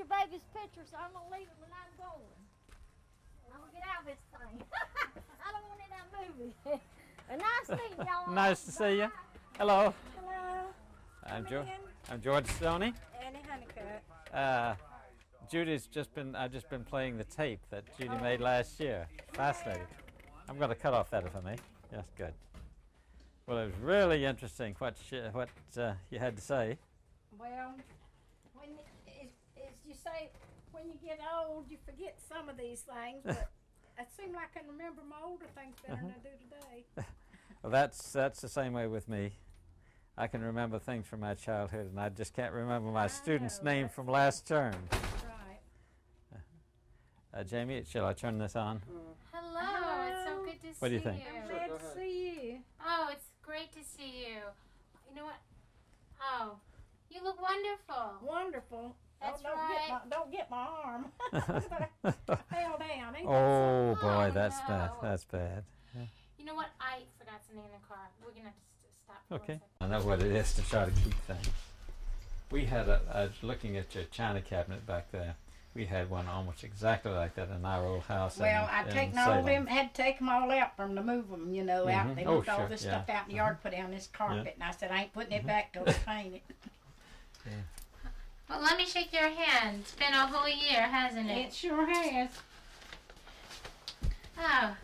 your baby's picture, so I'm gonna leave it when I'm going. I'm gonna get out of this thing. I don't want it in that movie. and nice meeting y'all. Nice to see you. Hello, Hello, I'm George. I'm George Stoney. Annie Honeycutt. Uh, Judy's just been. I've just been playing the tape that Judy made last year. Fascinating. I'm going to cut off that if I may. Yes, good. Well, it was really interesting what she, what uh, you had to say. Well, when as, as you say, when you get old, you forget some of these things, but it seems like I can remember my older things better than I uh-huh. do today. Well, that's that's the same way with me. I can remember things from my childhood, and I just can't remember my I student's know, name from last term. Right. Uh, uh, Jamie, shall I turn this on? Mm. Hello, it's so good to see What do you think? I'm glad to see you. Oh, it's great to see you. You know what? Oh, you look wonderful. Wonderful. That's oh, don't right. Get my, don't get my arm. I fell down. Ain't that Oh something? boy, Oh, that's no. bad. That's bad. You know what? I forgot something in the car. We're gonna have to st- stop. For Okay. One second. I know what it is to try to keep things. We had a, was looking at your china cabinet back there. We had one almost exactly like that in our old house. Well, in, I'd in taken all Salem. them, had to take them all out from to move them, you know, Mhm. out. They Oh, all sure, this yeah. Mm-hmm. stuff out in the yard, put down this carpet, and I said, I ain't putting it back till it's painted. Well, let me shake your hand. It's been a whole year, hasn't it it? sure has. Oh.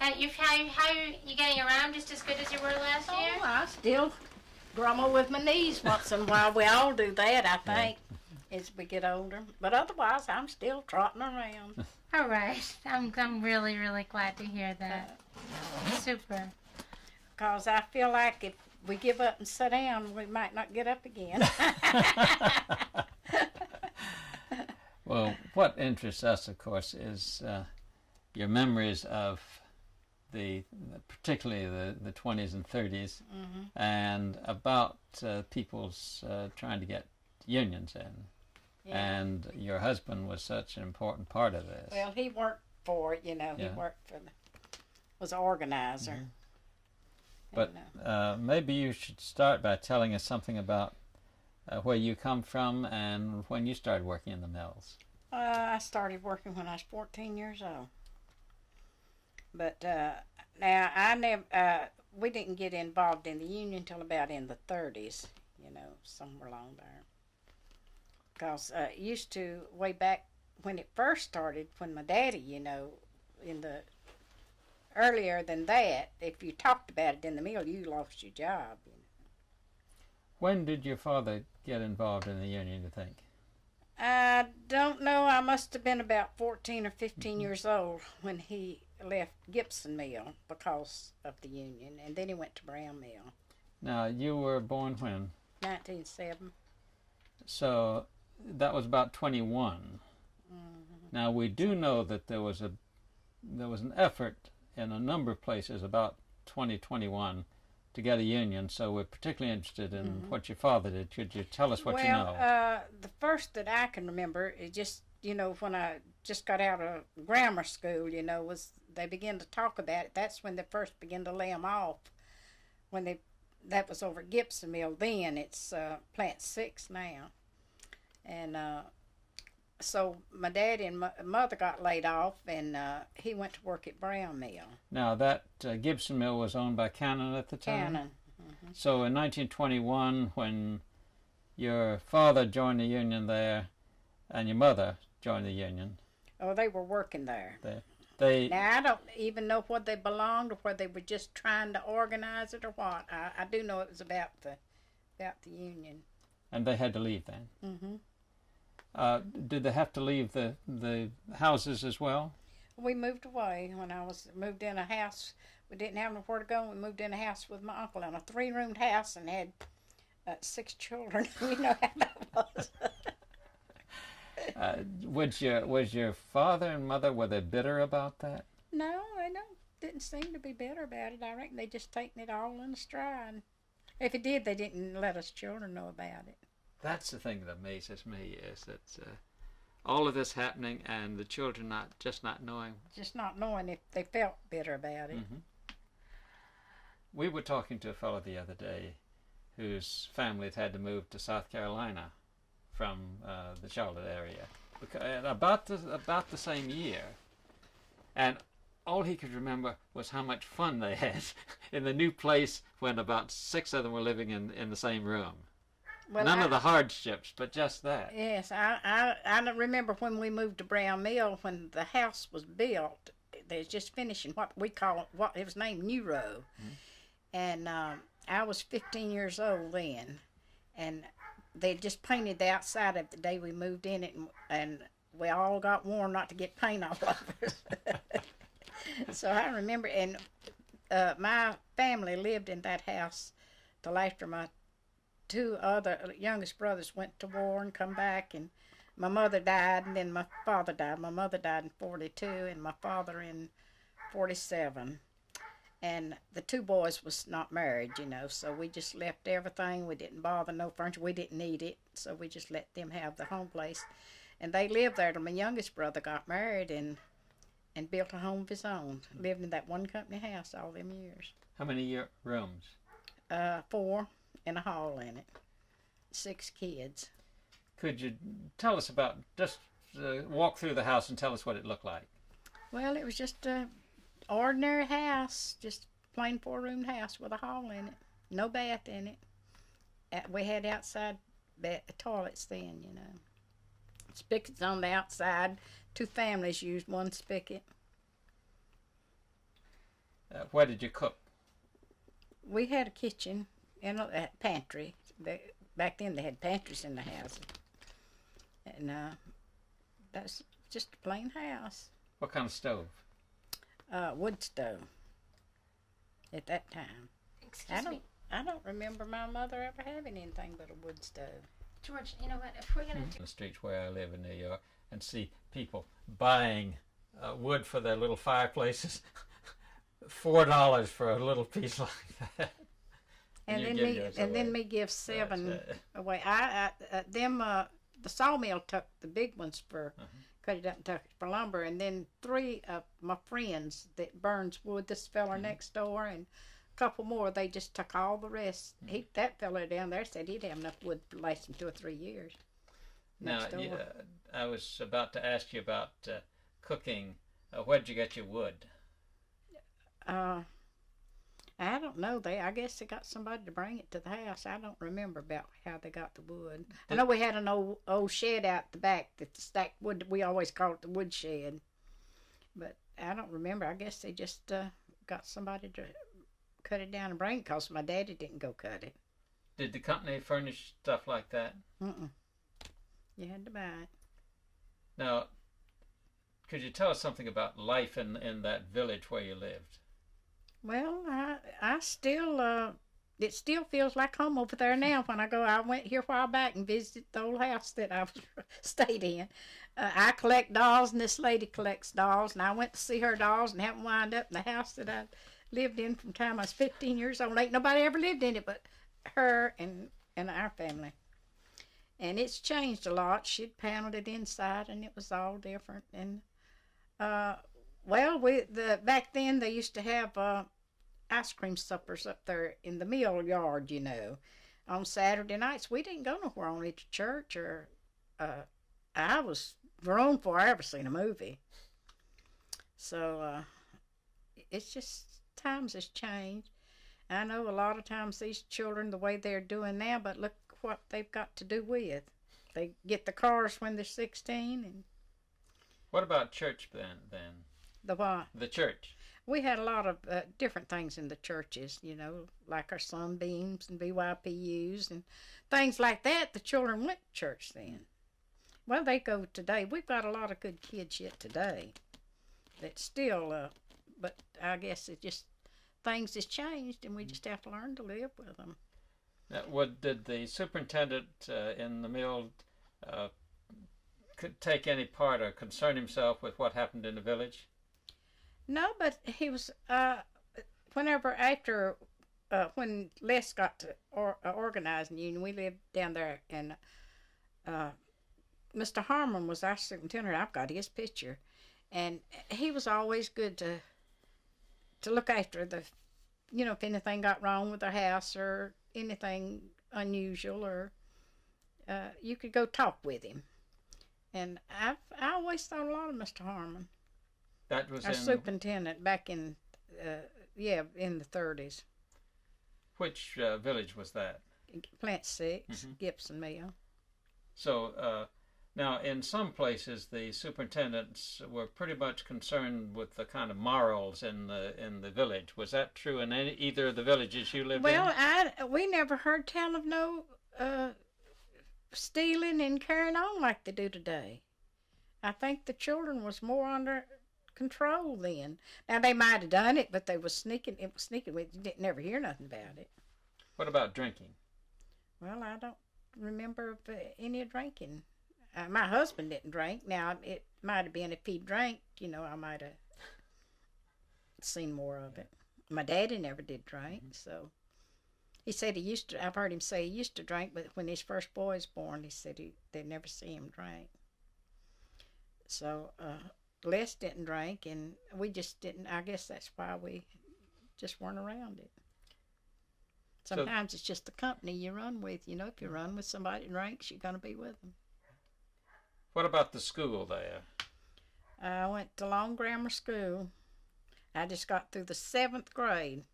Uh, you how how you, you getting around just as good as you were last year? Oh, year? I still grumble with my knees once in a while. We all do that, I think, as we get older. But otherwise, I'm still trotting around. All right. I'm I'm really really glad to hear that. Super. Because I feel like if we give up and sit down, we might not get up again. Well, what interests us, of course, is uh, your memories of the, particularly the, the 20s and 30s, Mm-hmm. and about uh, people's uh, trying to get unions in. Yeah. And your husband was such an important part of this. Well, he worked for it, you know. Yeah. He worked for the was an organizer. But uh, maybe you should start by telling us something about uh, where you come from and when you started working in the mills. uh, I started working when I was 14 years old. But uh, now I never. Uh, we didn't get involved in the union till about in the 30s, you know, somewhere along there. Because uh, used to way back when it first started, when my daddy, you know, in the earlier than that, if you talked about it in the mill, you lost your job. You know. When did your father get involved in the union, you think? I don't know. I must have been about 14 or 15 mm-hmm. years old when he left Gibson Mill because of the union, and then he went to Brown Mill. Now, you were born when? 1907. So that was about 21. Mm-hmm. Now, we do know that there was a there was an effort in a number of places about 2021 to get a union, so we're particularly interested in what your father did. Could you tell us what well, you know? uh, the first that I can remember is just you know when I just got out of grammar school. You know, was they began to talk about it. That's when they first began to lay them off. When they that was over at Gibson Mill. Then it's uh, Plant Six now, and uh, so my dad and my mother got laid off, and uh, he went to work at Brown Mill. Now, that uh, Gibson Mill was owned by Cannon at the time? Cannon. So in 1921, when your father joined the union there and your mother joined the union, Oh, they were working there. they Now I don't even know where they belonged or whether they were just trying to organize it or what. I, I do know it was about the about the union. and they had to leave then. hmm Uh, did they have to leave the the houses as well? We moved away when I was moved in a house. We didn't have nowhere to go. We moved in a house with my uncle in a three roomed house and had uh, six children. you know how that was. Uh, was your was your father and mother were they bitter about that? no, they don't. Didn't seem to be bitter about it. I reckon they just taken it all in stride. If it did, they didn't let us children know about it. That's the thing that amazes me is that uh, all of this happening and the children not just not knowing. Just not knowing if they felt bitter about it. Mhm. We were talking to a fellow the other day whose family had had to move to South Carolina from uh, the Charlotte area, because, about the, about the same year, and all he could remember was how much fun they had in the new place when about six of them were living in, in the same room. Well, None I- of the hardships, but just that. Yes, I, I I remember when we moved to Brown Mill when the house was built. They was just finishing what we call what it was named New Row, and um, I was 15 years old then, and they just painted the outside of the day we moved in it, and, and we all got warned not to get paint all over us. so I remember, and uh, my family lived in that house till after my two other youngest brothers went to war and come back and my mother died and then my father died. My mother died in 42 and my father in 47 and the two boys was not married you know so we just left everything. We didn't bother no furniture. We didn't need it so we just let them have the home place. And they lived there till my youngest brother got married and and built a home of his own lived in that one company house all them years. How many year, rooms? uh, four and a hall in it six kids Could you tell us about just uh, walk through the house and tell us what it looked like? Well, it was just a ordinary house, just plain four room house with a hall in it, no bath in it. We had outside ba- toilets then, you know. Spigots on the outside. Two families used one spigot. Uh, where did you cook? We had a kitchen and a a pantry. They, back then they had pantries in the houses. And uh, that's just a plain house. What kind of stove? Uh, wood stove at that time. Excuse I don't. me, I don't remember my mother ever having anything but a wood stove. George. You know what? If we're gonna in the streets where I live in New York and see people buying uh, wood for their little fireplaces. Four dollars for a little piece like that. And then me, and then me give seven away. I, I uh, them uh, the sawmill took the big ones for Uh-huh. cut it up and took it for lumber, and then three of my friends that burns wood. This fella Mm-hmm. next door and a couple more. They just took all the rest. Mm. He that fella down there said he'd have enough wood to last him two or three years. Now, Next door. you, uh, I was about to ask you about uh, cooking. Uh, where'd you get your wood? Uh, I don't know. They, I guess they got somebody to bring it to the house. I don't remember about how they got the wood. I know we had an old old shed out the back that stacked wood. We always called it the wood shed, but I don't remember. I guess they just uh, got somebody to cut it down and bring it. Cause my daddy didn't go cut it. Did the company furnish stuff like that? Mm-mm. You had to buy it. Now, could you tell us something about life in in that village where you lived? Well, I I still uh it still feels like home over there now when I go. I went here a while back and visited the old house that I stayed in. Uh, I collect dolls and this lady collects dolls, and I went to see her dolls and happened to wind up in the house that I lived in from time I was 15 years old. Ain't nobody ever lived in it but her and and our family. And it's changed a lot. She'd paneled it inside, and it was all different. And uh, well, we the back then they used to have uh, ice cream suppers up there in the mill yard, you know, on Saturday nights. We didn't go nowhere only to church or. Uh, I was grown before I ever seen a movie. So uh, it's just times has changed. I know a lot of times these children the way they're doing now, but look what they've got to do with. They get the cars when they're sixteen, and What about church then? Then the what? the church. we had a lot of uh, different things in the churches, you know, like our sunbeams and BYPUs and things like that. The children went to church then. Well, they go today. We've got a lot of good kids yet today that still, uh, but I guess it just things has changed and we just have to learn to live with them. Now, what did the superintendent uh, in the mill uh, could take any part or concern himself with what happened in the village? No, but he was uh, whenever after uh, when Les got to or, uh, organizing union, we lived down there, and uh, Mr. Harmon was our superintendent. I've got his picture, and he was always good to to look after the, you know, if anything got wrong with the house or anything unusual or uh, you could go talk with him. And I've I always thought a lot of Mr. Harmon, That was our in superintendent back in, uh, yeah, in the thirties. which uh, village was that? Plant 6 Mhm. Gibson Mill. So uh, now, in some places, the superintendents were pretty much concerned with the kind of morals in the in the village. Was that true in any, either of the villages you lived Well, in? I we never heard tell of no uh, stealing and carrying on like they do today. I think the children was more under control then. Now they might have done it, but they was sneaking. It was sneaking. We didn't never hear nothing about it. What about drinking? Well, I don't remember of uh, any drinking. Uh, my husband didn't drink. Now it might have been if he drank, you know, I might have seen more of it. My daddy never did drink, so he said he used to. I've heard him say he used to drink, but when his first boy was born, he said he they never see him drink. So uh, Les didn't drink, and we just didn't. I guess that's why we just weren't around it. So- Sometimes it's just the company you run with. You know, if you run with somebody that drinks, you're going to be with them. What about the school there? I went to Long Grammar School. I just got through the seventh grade.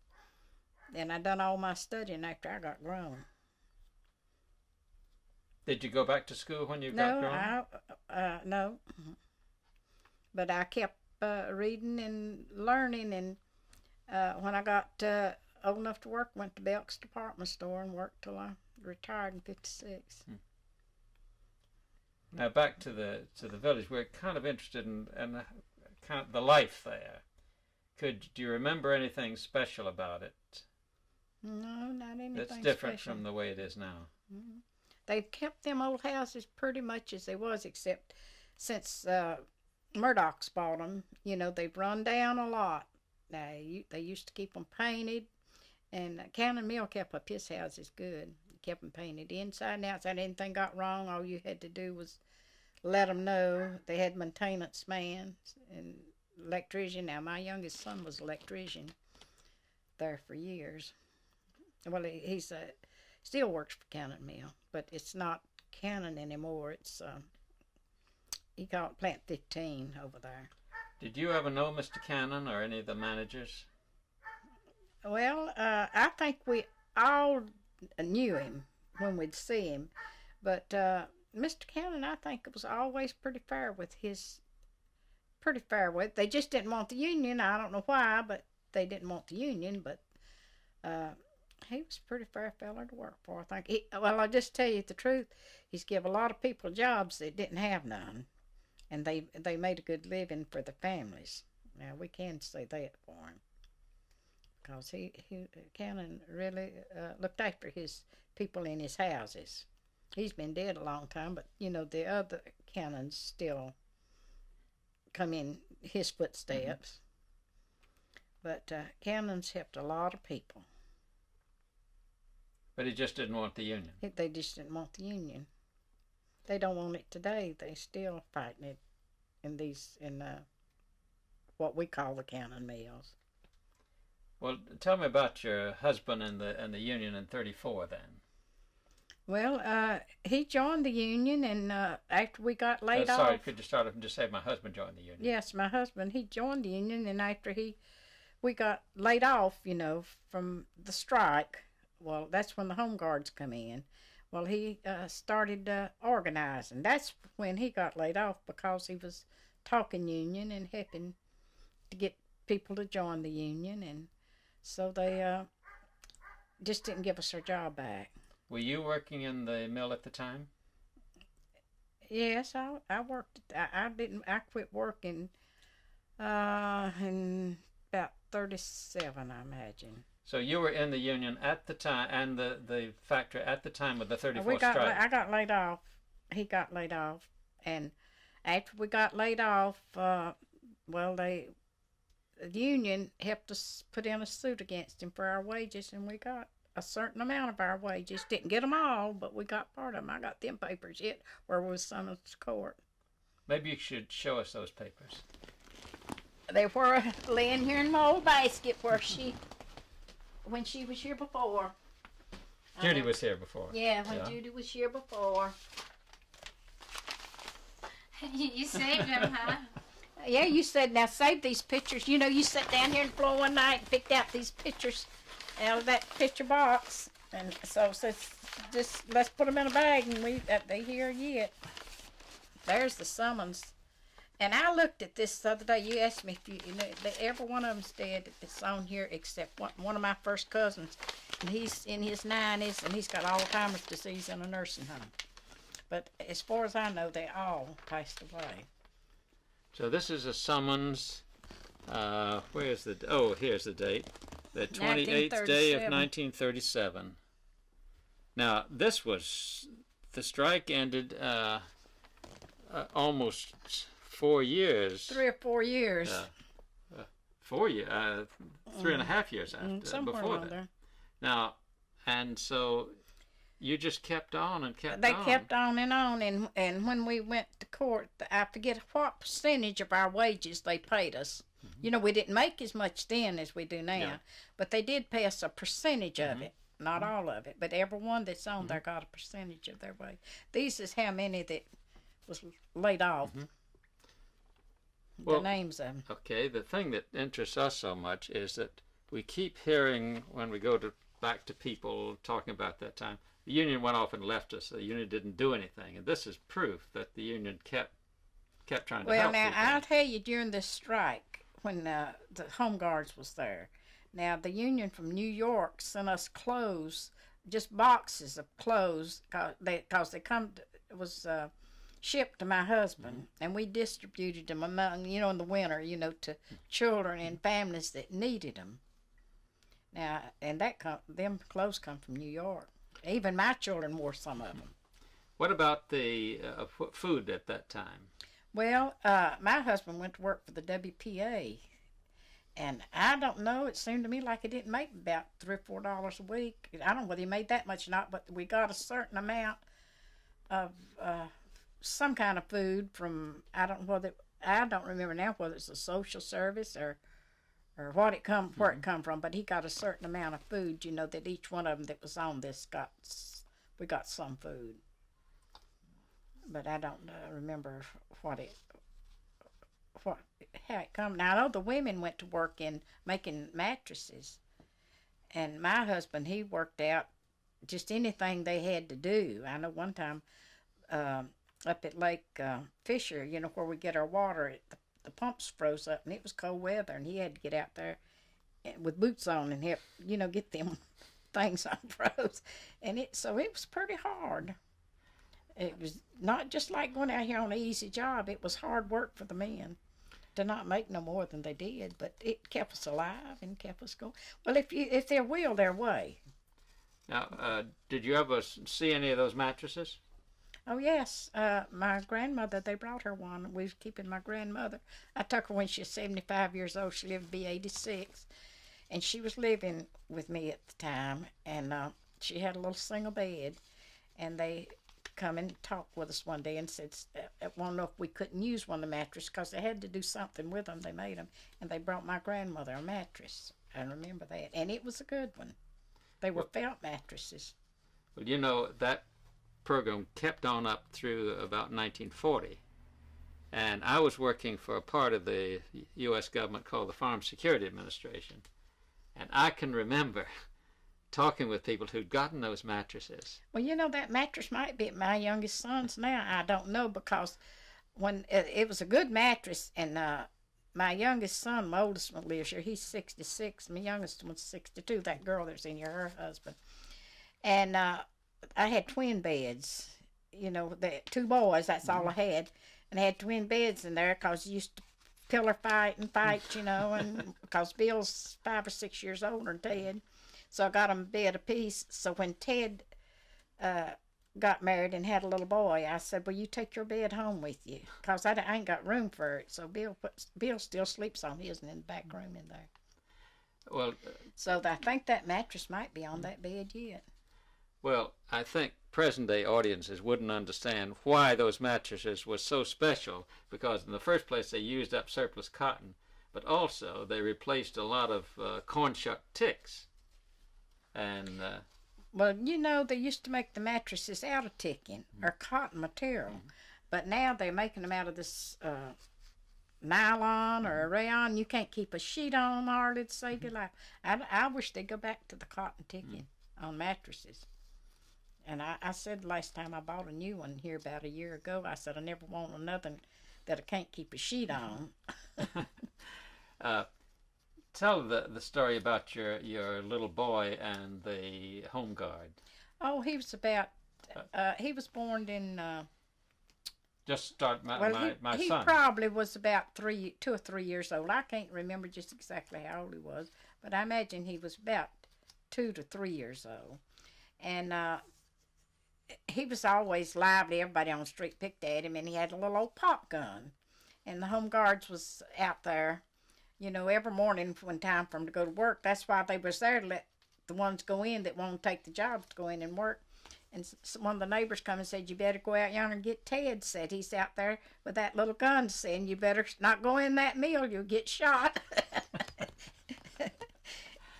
And I done all my studying after I got grown. Did you go back to school when you got grown? I uh, no. But I kept uh, reading and learning, and uh, when I got uh, old enough to work, went to Belk's department store and worked till I retired in '56. Now back to the to the village. We're kind of interested in, in kind of the life there. Could do you remember anything special about it No, not anything. that's different special. from the way it is now? They've kept them old houses pretty much as they was, except since uh, Murdock's bought them. You know, they've run down a lot. They they used to keep them painted, and Cannon Mill kept up his houses good. Kept them painted inside and outside. Anything got wrong, all you had to do was let them know. They had maintenance man and electrician. Now my youngest son was electrician there for years. Well, he, he's a still works for Cannon Mill, but it's not Cannon anymore. It's um, he called Plant 15 over there. Did you ever know Mr. Cannon or any of the managers? Well, uh, I think we all knew him when we'd see him, but uh, Mr. Cannon, I think, it was always pretty fair with his. Pretty fair with. They just didn't want the union. I don't know why, but they didn't want the union. But uh, he was a pretty fair feller to work for. I think. He, well, I'll just tell you the truth. He's give a lot of people jobs that didn't have none, and they they made a good living for the families. Now we can say that for him because he, he Cannon really uh, looked after his people in his houses. He's been dead a long time, but you know the other Cannons still come in his footsteps. But uh, Cannons helped a lot of people. But he just didn't want the union. They- They just didn't want the union. They don't want it today. They still fighting it in these in uh, what we call the Cannon mills. Well, tell me about your husband and the and the union in '34. Then Well, uh, he joined the union, and uh, after we got Uh, laid sorry, off, Sorry, could you start off and just say my husband joined the union? yes, my husband he joined the union, and after he we got laid off, you know, from the strike. Well, that's when the home guards come in. Well, he uh, started uh, organizing. That's when he got laid off because he was talking union and helping to get people to join the union, and so they uh, just didn't give us our job back. Were you working in the mill at the time? Yes, I I worked. I, I didn't. I quit working uh, in about thirty seven, I imagine. So you were in the union at the time and the, the factory at the time of the 34 we got. strike. I got laid off. He got laid off, and after we got laid off, uh, well, they the union helped us put in a suit against him for our wages, and we got a certain amount of our wages. Didn't get them all, but we got part of them. I got them papers yet, where we was summoned to court. Maybe you should show us those papers. They were laying here in my old basket where she, when she was here before. Judy was here before. Yeah, when Yeah. Judy was here before. you, you saved them, huh? Yeah, you said now save these pictures. You know, you sat down here on the floor one night and picked out these pictures out of that picture box, and so so just let's put them in a bag and we uh, they here yet. There's the summons, and I looked at this the other day. You asked me if you, you know every one of them's dead. It's on here except one, one of my first cousins, and he's in his nineties and he's got Alzheimer's disease in a nursing home. But as far as I know, they all passed away. So this is a summons. Uh, where is the? Oh, here's the date. The 28th day of 1937. 1937. Now this was the strike ended uh, uh, almost four years. Three or four years. Yeah. Four years, uh, three and a half years after Mm, somewhere before that. there. Now, and so you just kept on and kept on They on. kept on and on, and and when we went to court, I forget what percentage of our wages they paid us. You know, we didn't make as much then as we do now, Mm-hmm. Yeah. but they did pay us a percentage of Mhm. it. Not all of it, but everyone that's on there got a percentage of their wage. this is how many that was laid off. Well- the names them. Okay, the thing that interests us so much is that we keep hearing when we go to back to people talking about that time. The union went off and left us. The union didn't do anything, and this is proof that the union kept kept trying to help. Well, now people. I'll tell you during this strike when uh, the Home Guards was there. Now the union from New York sent us clothes, just boxes of clothes, cause they cause they come to, it was uh, shipped to my husband, and we distributed them among you know in the winter, you know, to children and families that needed them. Now, and that come, them clothes come from New York. Even my children wore some of them. What about the uh, food at that time? Well, uh, my husband went to work for the WPA, and I don't know. It seemed to me like he didn't make about three or four dollars a week. I don't know whether he made that much or not, but we got a certain amount of uh, some kind of food from I don't whether I don't remember now whether it's a social service or or what it come where it come from. But he got a certain amount of food. You know that each one of them that was on this got we got some food but I don't uh, remember what it what how it come. Now I know the women went to work in making mattresses, and my husband he worked out just anything they had to do. I know one time um, up at Lake uh, Fisher, you know where we get our water, it, the, the pumps froze up and it was cold weather, and he had to get out there with boots on and help you know get them things unfroze, and it so it was pretty hard. It was not just like going out here on an easy job. It was hard work for the men to not make no more than they did, but it kept us alive and kept us going. Well, if you if their will, their way. Now, uh, did you ever see any of those mattresses? Oh yes, uh, my grandmother. They brought her one. We was keeping my grandmother. I took her when she was seventy five years old. She lived to be eighty six, and she was living with me at the time. And uh, she had a little single bed, and they come and talked with us one day and said, "I "Want to know if we couldn't use one of the mattresses because they had to do something with them. They made them, and they brought my grandmother a mattress. I remember that, and it was a good one. They were felt mattresses. Well, you know that program kept on up through about 1940, and I was working for a part of the U.S. government called the Farm Security Administration, and I can remember talking with people who'd gotten those mattresses. Well, you know that mattress might be at my youngest son's now. I don't know because when it, it was a good mattress, and uh, my youngest son, my oldest one lives here. He's sixty six. My youngest one's sixty two. That girl that's in here, her husband, and uh, I had twin beds. You know, the two boys. That's all I had, and I had twin beds in there because used to pillar fight and fight. You know, and because Bill's five or six years older than Ted. So I got 'em a bed apiece. So when Ted uh, got married and had a little boy, I said, "Well, you take your bed home with you, cause I, I ain't got room for it." So Bill puts, Bill still sleeps on his in the back room in there. Well, So I think that mattress might be on that bed yet. Well, I think present-day audiences wouldn't understand why those mattresses were so special because in the first place they used up surplus cotton, but also they replaced a lot of uh, corn shuck ticks. And uh, Well, you know, they used to make the mattresses out of ticking or cotton material, but now they're making them out of this uh, nylon or rayon. You can't keep a sheet on them hardly to save your life. I, I wish they'd go back to the cotton ticking on mattresses. And I, I said last time I bought a new one here about a year ago, I said I never want another that I can't keep a sheet on. Uh, tell the the story about your your little boy and the home guard. Oh, he was about, uh, he was born in. Uh, Just start my Well, my, he, my he son. probably was about three, two or three years old. I can't remember just exactly how old he was, but I imagine he was about two to three years old. And uh, he was always lively. Everybody on the street picked at him, and he had a little old pop gun. And the home guards was out there, you know, every morning when time for 'em to go to work. That's why they was there to let the ones go in that won't take the jobs to go in and work. And one of the neighbors come and said, "You better go out yonder and get Ted." Said he's out there with that little gun, saying, "You better not go in that mill. You'll get shot."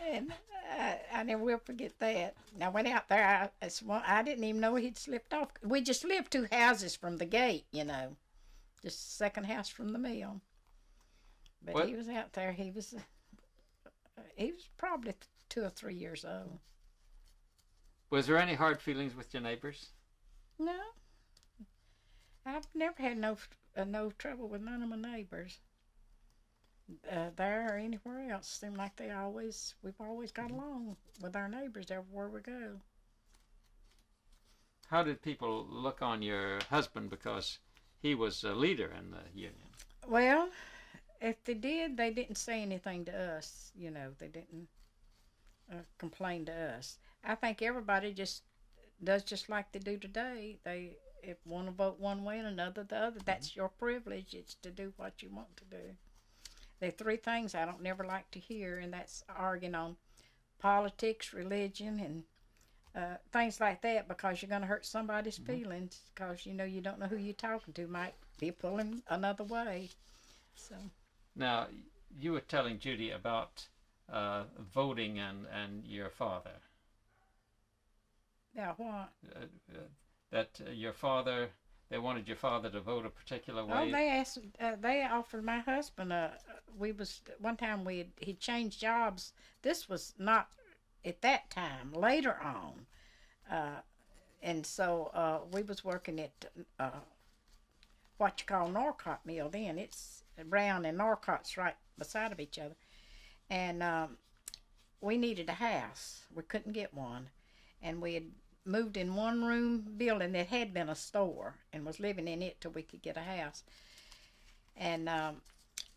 and I, I never will forget that. And I went out there. I, one, I didn't even know he'd slipped off. We just lived two houses from the gate, you know, just second house from the mill. But What- he was out there. He was, uh, he was probably two or three years old. Was there any hard feelings with your neighbors? No, I've never had no uh, no trouble with none of my neighbors. Uh, there or anywhere else, seem like they always we've always got along with our neighbors everywhere we go. How did people look on your husband because he was a leader in the union? Well, if they did, they didn't say anything to us. You know, they didn't uh, complain to us. I think everybody just does just like they do today. They if one to vote one way and another the other. That's your privilege. It's to do what you want to do. There are three things I don't never like to hear, and that's arguing on politics, religion, and uh, things like that because you're going to hurt somebody's feelings because you know you don't know who you're talking to might be pulling another way. So Now, you were telling Judy about uh, voting and, and your father. yeah, what? Uh, uh, that uh, your father, they wanted your father to vote a particular way. Oh, they asked. Uh, they offered my husband. Uh, we was one time we had, he changed jobs. This was not at that time. Later on, uh, and so uh, we was working at uh, what you call Norcott Mill. Then it's Brown and Norcott's right beside of each other, and um, we needed a house. We couldn't get one, and we had moved in one room building that had been a store and was living in it till we could get a house. And um,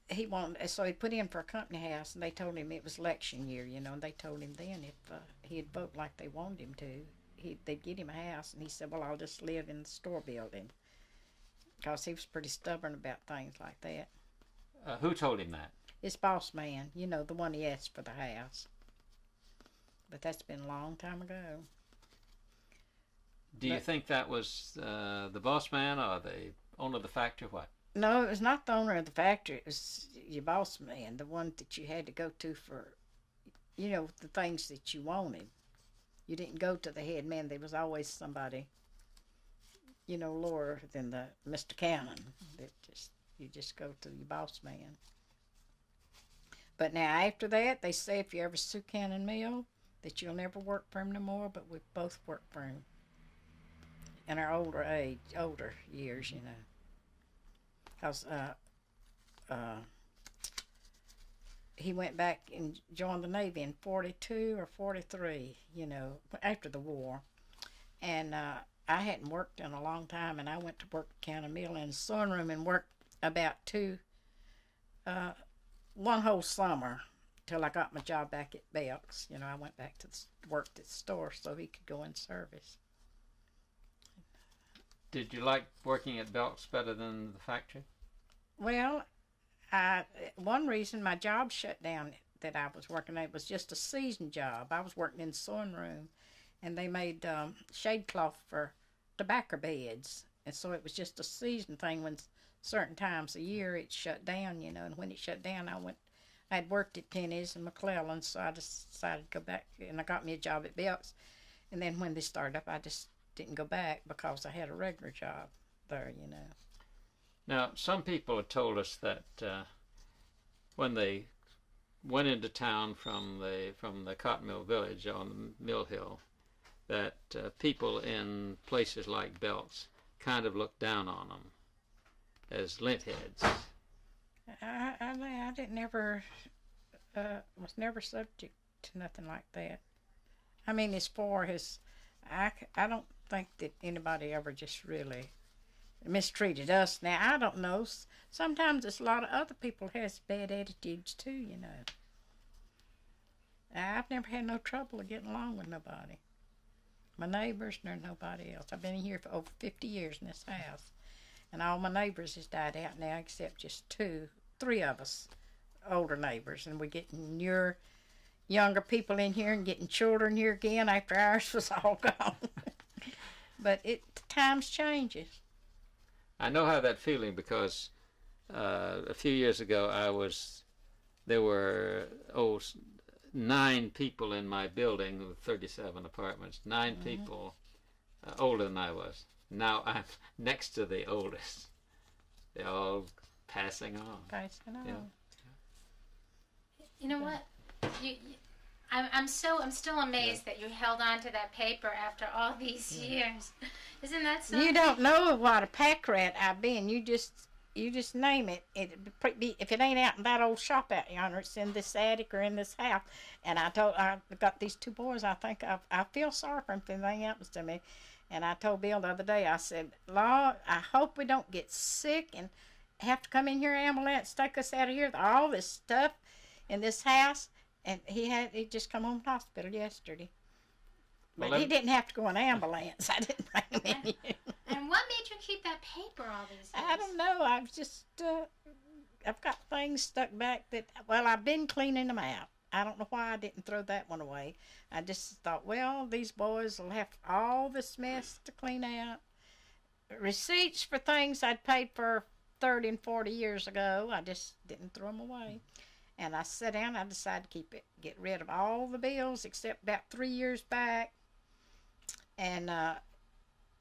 he wanted, so he put in for a company house, and they told him it was election year, you know. And they told him then if uh, he'd vote like they wanted him to, he they'd get him a house. And he said, "Well, I'll just live in the store building," because he was pretty stubborn about things like that. Uh, who told him that? His boss man, you know, the one he asked for the house. But that's been a long time ago. Do you But- think that was uh, the boss man or the owner of the factory? What? No, it was not the owner of the factory. It was your boss man, the one that you had to go to for, you know, the things that you wanted. You didn't go to the head man. There was always somebody, you know, lower than the Mr. Cannon. That just you just go to your boss man. But now after that, they say if you ever sue Cannon Mill, that you'll never work for him no more. But we've both worked for him in our older age, older years, you know. Cause uh, uh, he went back and joined the Navy in 42 or 43, you know, after the war. And uh, I hadn't worked in a long time, and I went to work at County Mill in the sewing room and worked about two, uh, one whole summer till I got my job back at Belk's. You know, I went back to worked at the store so he could go in service. Did you like working at Belk's better than the factory? Well, I, one reason my job shut down that I was working at was just a season job. I was working in the sewing room, and they made um, shade cloth for tobacco beds, and so it was just a season thing. When certain times a year it shut down, you know, and when it shut down, I went. I'd worked at Penney's and McClellan's, so I decided to go back, and I got me a job at Belk's. And then when they started up, I just didn't go back because I had a regular job there, you know. Now, some people have told us that uh, when they went into town from the from the cotton mill village on the mill hill, that uh, people in places like Belk's kind of looked down on them as lint heads. I, I, I didn't ever, uh, was never subject to nothing like that. I mean, as far as, I, I don't think that anybody ever just really mistreated us. Now, I don't know. Sometimes it's a lot of other people has bad attitudes too, you know. I've never had no trouble getting along with nobody. My neighbors nor nobody else. I've been here for over 50 years in this house. And all my neighbors has died out now except just two, three of us older neighbors. And we're getting newer, younger people in here and getting children here again after ours was all gone. But it times changes. I know how that feeling because uh, a few years ago I was there were oh nine people in my building with 37 apartments. 9 people uh, older than I was. Now I'm next to the oldest. They're all passing on. Passing on. Yeah. You know what? You, you, I'm, I'm so I'm still amazed that you held on to that paper after all these years. Isn't that so? You don't know what a pack rat I've been. You just you just name it. It be if it ain't out in that old shop out yonder, it's in this attic or in this house. And I told I got these two boys. I think I I feel sorry for them if anything happens to me. And I told Bill the other day. I said, "Law, I hope we don't get sick and have to come in here ambulance take us out of here with all this stuff in this house." And he had he just come home from hospital yesterday. Well, But he didn't have to go in ambulance. I didn't bring him in here. And what made you keep that paper all these years? I don't know. I've just uh, I've got things stuck back that well I've been cleaning them out. I don't know why I didn't throw that one away. I just thought, well, these boys will have all this mess to clean out. Receipts for things I'd paid for thirty and forty years ago. I just didn't throw them away. And I sat down. I decided to keep it, get rid of all the bills except about three years back, and uh,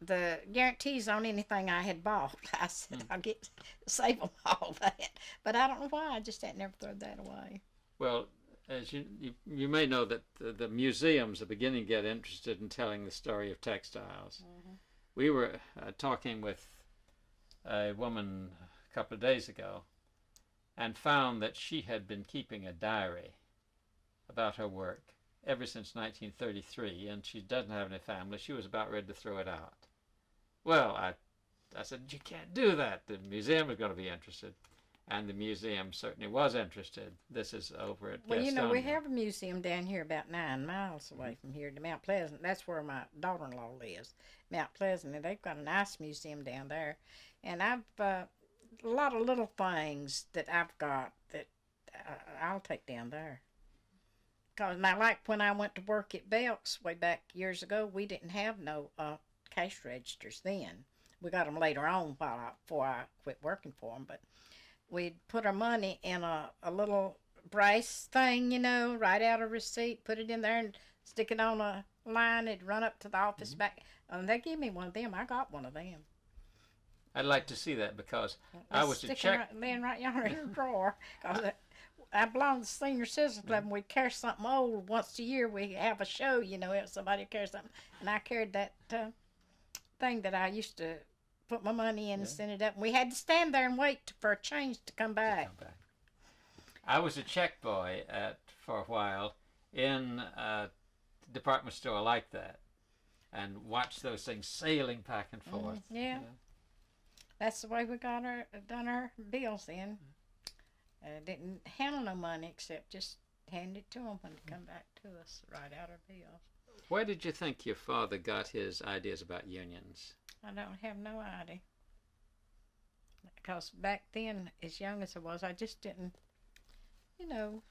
the guarantees on anything I had bought. I said I'll get save them all that, but I don't know why. I just had never thrown that away. Well, as you, you you may know that the, the museums are beginning to get interested in telling the story of textiles. We were uh, talking with a woman a couple of days ago, and found that she had been keeping a diary about her work ever since 1933, and she doesn't have any family. She was about ready to throw it out. Well, I I said you can't do that. The museum is going to be interested. And the museum certainly was interested. This is over at Well, you know, we have a museum down here about nine miles away from here to Mount Pleasant. That's where my daughter-in-law lives, Mount Pleasant, and they've got a nice museum down there. And I've uh, a lot of little things that I've got that uh, I'll take down there. Cause now, like when I went to work at Belks way back years ago, we didn't have no uh, cash registers then. We got them later on while I, before I quit working for them, but we'd put our money in a, a little brace thing, you know, write out a receipt, put it in there, and stick it on a line. It'd run up to the office back. And they gave me one of them. I got one of them. I'd like to see that because uh, I It's was to sticking check. right, laying right yonder in the drawer. Cause I, I belong to the senior citizen club, and we carry something old once a year. We have a show, you know, if somebody carries something, and I carried that uh, thing that I used to put my money in and send it up. And we had to stand there and wait for a change to come back. Come back. I was a check boy at for a while in a department store like that, and watched those things sailing back and mm-hmm. forth. yeah. That's the way we got our done our bills in. Uh, didn't handle no money except just hand it to them when they come back to us, write out our bills. Where did you think your father got his ideas about unions? I don't have no idea. Because back then, as young as I was, I just didn't, you know,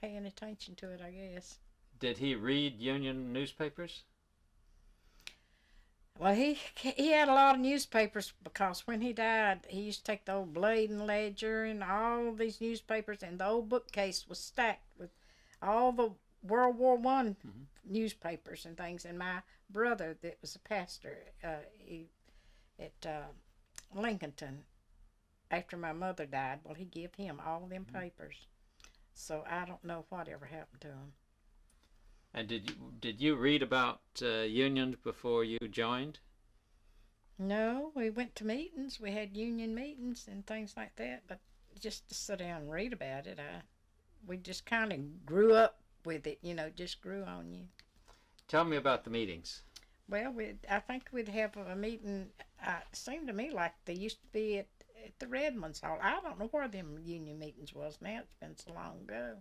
pay any attention to it, I guess. Did he read union newspapers? Well, he he had a lot of newspapers because when he died, he used to take the old Blade and Ledger and all these newspapers, and the old bookcase was stacked with all the World War One newspapers and things. And my brother, that was a pastor, uh, he, at uh, Lincolnton, after my mother died, well, he gave him all them papers. So I don't know what ever happened to him. And did you did you read about uh, unions before you joined? No, we went to meetings. We had union meetings and things like that. But just to sit down and read about it, I we just kind of grew up with it. You know, just grew on you. Tell me about the meetings. Well, we I think we'd have a meeting. Uh, it seemed to me like they used to be at, at the Redmonds Hall. I don't know where them union meetings was now. It's been so long ago.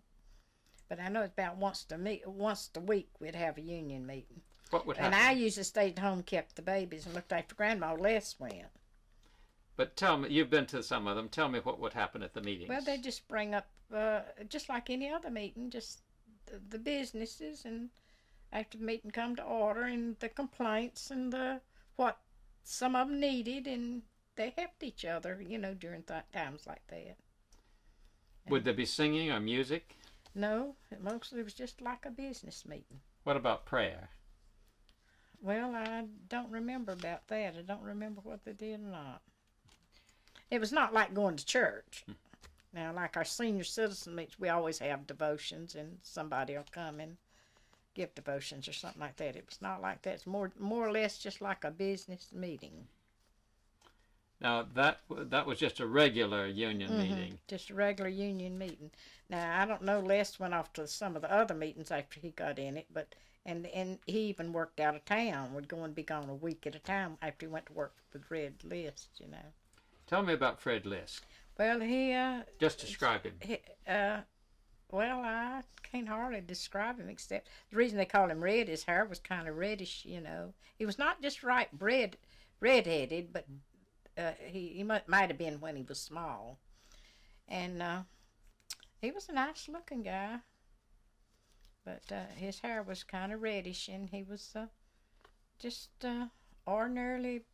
But I know it's about once a meet once a week we'd have a union meeting. What would happen? And? I usually stayed at home, kept the babies, and looked after Grandma. Les went. But tell me, you've been to some of them. Tell me what would happen at the meetings. Well, they just bring up, uh, just like any other meeting, just the, the businesses, and after the meeting come to order, and the complaints, and the what some of them needed, and they helped each other, you know, during th- times like that. would there be singing or music? No, it mostly was just like a business meeting. What about prayer? Well, I don't remember about that. I don't remember what they did or not. It was not like going to church. Hmm. Now, like our senior citizen meetings, we always have devotions, and somebody will come and give devotions or something like that. It was not like that. It's more, more or less just like a business meeting, Now that that was just a regular union Mhm. meeting. just a regular union meeting. Now, I don't know. Les went off to some of the other meetings after he got in it, but and and he even worked out of town. Would go and be gone a week at a time after he went to work with Red List, you know. Tell me about Fred List. Well, he, uh, Just describe him. he, uh, well, I can't hardly describe him except the reason they called him red. His hair was kind of reddish, you know. He was not just right red, red-headed, but uh, he he might might have been when he was small, and uh, he was a nice-looking guy. But uh, his hair was kind of reddish, and he was uh, just uh, ordinarily,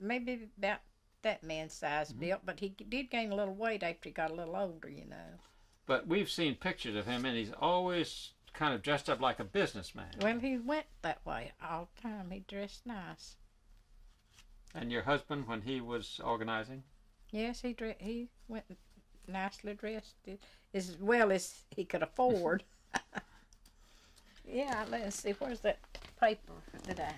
maybe about that man's size built, but he did gain a little weight after he got a little older, you know. But we've seen pictures of him, and he's always kind of dressed up like a businessman. Well, he went that way all the time. He dressed nice. And your husband, when he was organizing, Yes, he dre- he went nicely dressed as well as he could afford. yeah, let's see. Where's that paper that I?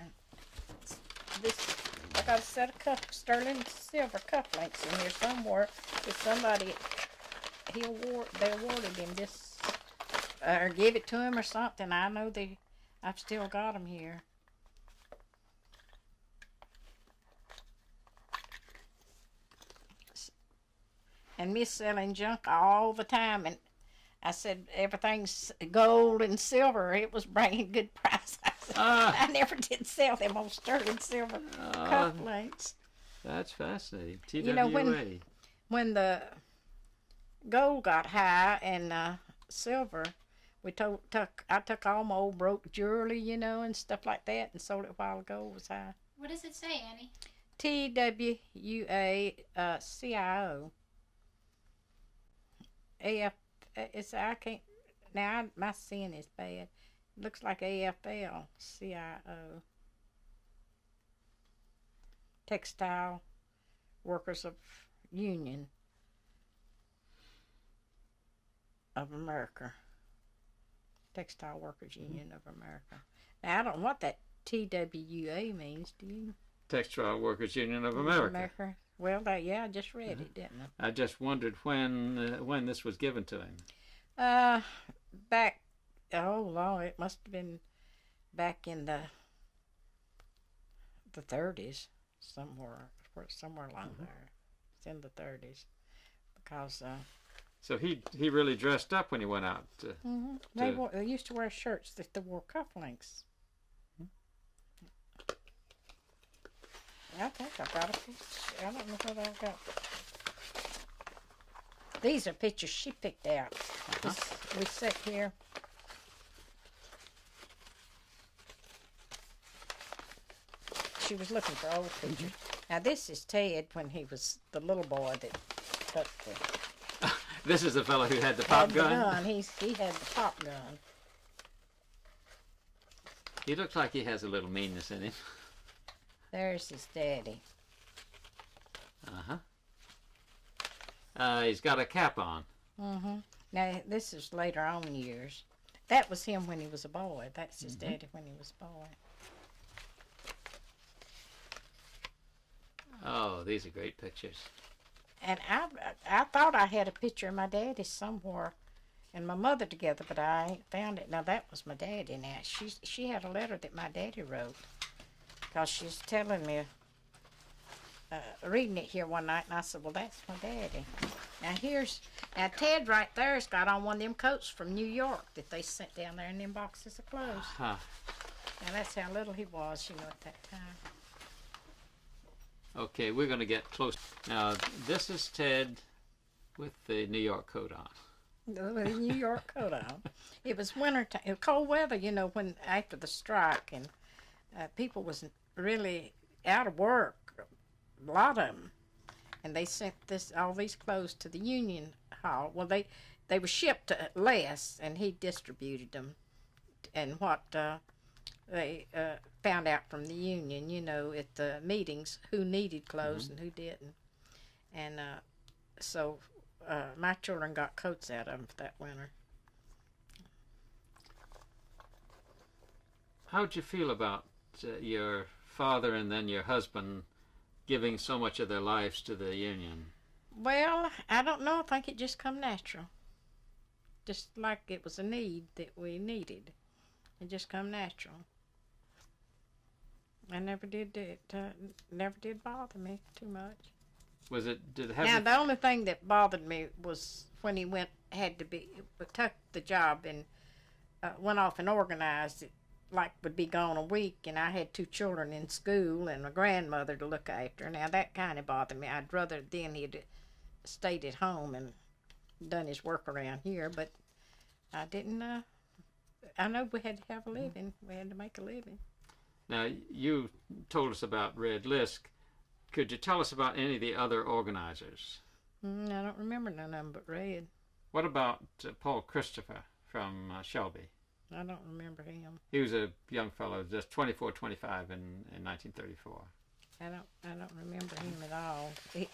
This I got a set of cuff, sterling silver cufflinks in here somewhere. If somebody he award they awarded him this or give it to him or something. I know they. I've still got them here. And Miss selling junk all the time. And I said everything's gold and silver. It was bringing good prices. I, Ah. I never did sell them old sterling silver Ah. cufflinks. that's fascinating. TWA. You know, when- When the gold got high and uh, silver, we took, took I took all my old broke jewelry, you know, and stuff like that, and sold it while gold was high. What does it say, Annie? T W U A uh, C I O. A F. Uh, it's I can't now. I, my sin is bad. looks like AFL CIO. Textile Workers of Union of America. Textile Workers mm-hmm. Union of America. Now I don't know what that T W U A means. Do you? Textile Workers Union of America. Well, that, yeah, I just read it, didn't I I just wondered when uh, when this was given to him. Uh, back, oh, Lord, it must have been back in the the 30s, somewhere, somewhere along there. It's in the 30s. Because uh, So he he really dressed up when he went out. Uh, mhm, they, To- wore, they used to wear shirts that they wore cufflinks. I think I got a picture. I don't know what I got. These are pictures she picked out. Uh-huh. This, we sit here. She was looking for old pictures. Now this is Ted when he was the little boy that took the this is the fellow who had the pop had gun. The gun. He's he had the pop gun. He looks like he has a little meanness in him. There's his daddy. Uh-huh. Uh, he's got a cap on. Mm-hmm. Now this is later on years. That was him when he was a boy. That's his daddy when he was a boy. Oh, these are great pictures. And I, I thought I had a picture of my daddy somewhere, and my mother together, but I ain't found it. Now that was my daddy. Now she she had a letter that my daddy wrote, cause she's telling me, uh, reading it here one night, and I said, well, that's my daddy. Now here's now Ted right there's got on one of them coats from New York that they sent down there in them boxes of clothes. Huh. Now that's how little he was, you know, at that time. Okay, we're going to get close. Now, this is Ted with the New York coat on. a New York coat on. It was winter time, cold weather, you know, when after the strike, and uh, people was really out of work, lot of them, and they sent this all these clothes to the Union Hall. Well, they they were shipped to Les, and he distributed them, and what uh, they uh, found out from the union, you know, at the meetings, who needed clothes and who didn't, and uh, so uh, my children got coats out of them for that winter. How'd you feel about uh, your father and then your husband giving so much of their lives to the Union? Well, I don't know. I think it just come natural. Just like it was a need that we needed. It just come natural. I never did it. Uh, never did bother me too much. Was it, did it have Now the only thing that bothered me was when he went had to be took the job and uh, went off and organized it. Like would be gone a week, and I had two children in school and a grandmother to look after. Now that kind of bothered me. I'd rather then he'd stayed at home and done his work around here, but I didn't. Uh, I know we had to have a living. We had to make a living. Now, you told us about Red Lisk. Could you tell us about any of the other organizers? Mm, I don't remember none of them but Red. What about uh, Paul Christopher from uh, Shelby? I don't remember him. He was a young fellow, just 24, 25 in, in 1934. I don't I don't remember him at all. He,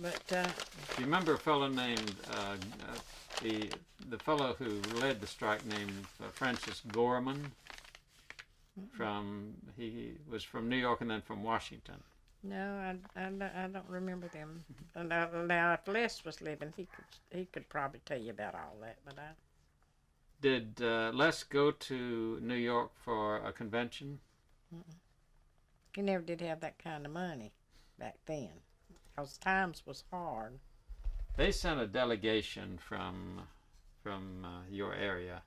but uh, Do you remember a fellow named uh, uh, the the fellow who led the strike named uh, Francis Gorman? From he was from New York and then from Washington. No, I, I, don't- I don't remember them. Now, now if Les was living, he could he could probably tell you about all that. But I Did uh, Les go to New York for a convention? he never did have that kind of money back then, because times was hard. They sent a delegation from from uh, your area